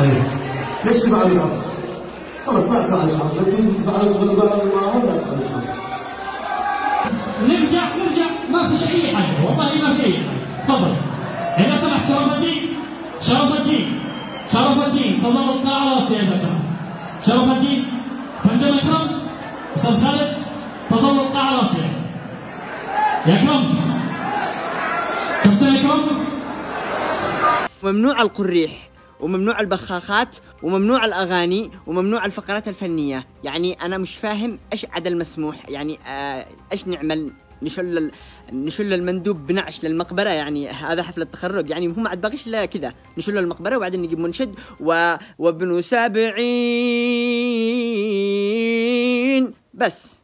طيب ليش تفعل الأخ؟ خلاص لا تفعل شعر لا تريد تفعل الغلباء معهم لا تفعل شعر نرجع نرجع. ما فيش أي حاجة. والله ما في أي حاجة. تفضل. إذا سمحت شرف الدين. شرف الدين. شرف الدين. تفضل اطلع على رأسي إذا سمحت. شرف الدين. فندم اكرم أستاذ خالد. تفضل اطلع على رأسي. يا اكرم كابتن اكرم ممنوع القريح. وممنوع البخاخات وممنوع الأغاني وممنوع الفقرات الفنية. يعني أنا مش فاهم إيش عدا المسموح يعني آه إيش نعمل؟ نشل. نشل المندوب بنعش للمقبرة يعني هذا حفل التخرج. يعني هم عاد باقيش إلا كذا. نشل المقبرة وبعدين نجيب منشد و... وابن سبعين بس.